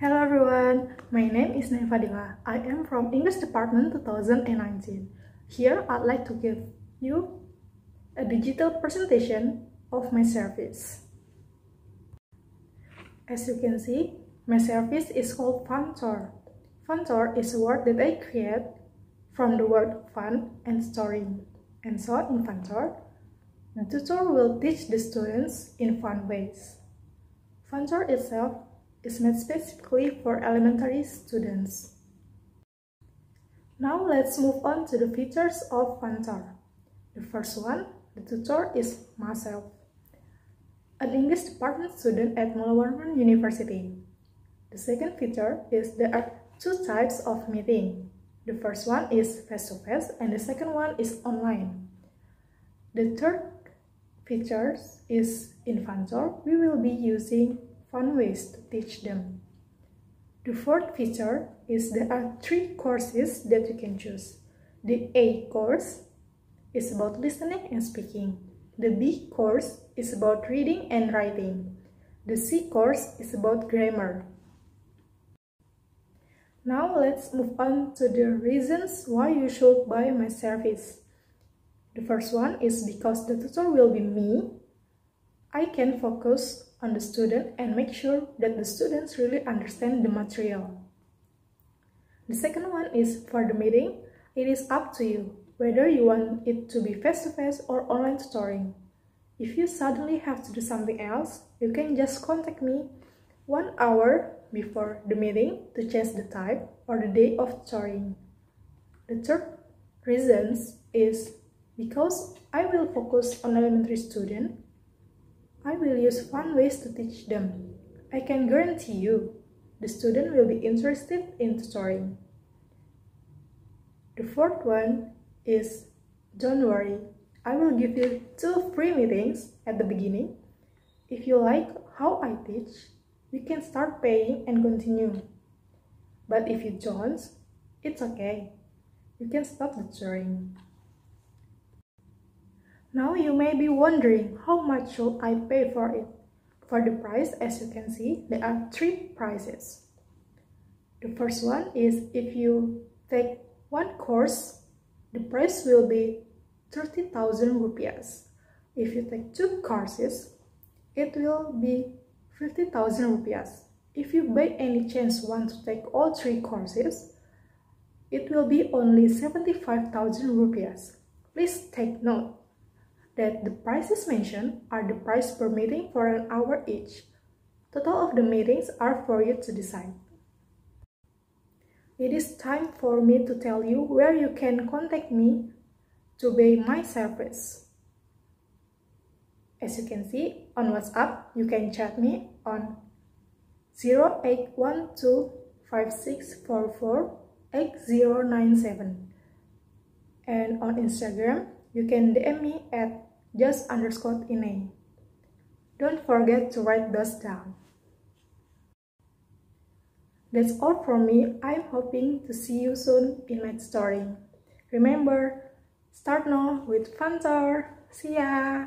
Hello everyone, my name is Nevadila. I am from English Department 2019. Here I'd like to give you a digital presentation of my service. As you can see, my service is called FunTor. FunTor is a word that I create from the word fun and storing. And so in FunTor, the tutor will teach the students in fun ways. FunTor itself is made specifically for elementary students. Now let's move on to the features of FunTor. The first one, the tutor is myself, an English department student at Mulawarman University. The second feature is there are two types of meeting. The first one is face-to-face -face and the second one is online. The third features is in FunTor, we will be using fun ways to teach them. The fourth feature is there are three courses that you can choose. The A course is about listening and speaking. The B course is about reading and writing. The C course is about grammar. Now let's move on to the reasons why you should buy my service. The first one is because the tutor will be me. I can focus on the student and make sure that the students really understand the material. The second one is for the meeting, it is up to you whether you want it to be face-to-face -face or online tutoring. If you suddenly have to do something else, you can just contact me one hour before the meeting to change the type or the day of tutoring. The third reason is because I will focus on elementary students, I will use fun ways to teach them. I can guarantee you, the student will be interested in tutoring. The fourth one is, don't worry, I will give you two free meetings at the beginning. If you like how I teach, you can start paying and continue. But if you don't, it's okay. You can stop the tutoring. Now you may be wondering how much should I pay for it? For the price, as you can see, there are three prices. The first one is if you take one course, the price will be 30,000 rupees. If you take two courses, it will be 50,000 rupees. If you by any chance want to take all three courses, it will be only 75,000 rupees. Please take note that the prices mentioned are the price per meeting for an hour each. Total of the meetings are for you to decide. It is time for me to tell you where you can contact me to buy my service. As you can see, on WhatsApp, you can chat me on 081256448097 and on Instagram, you can DM me at just underscore ine. Don't forget to write those down. That's all from me. I'm hoping to see you soon in my story. Remember, start now with FunTor. See ya!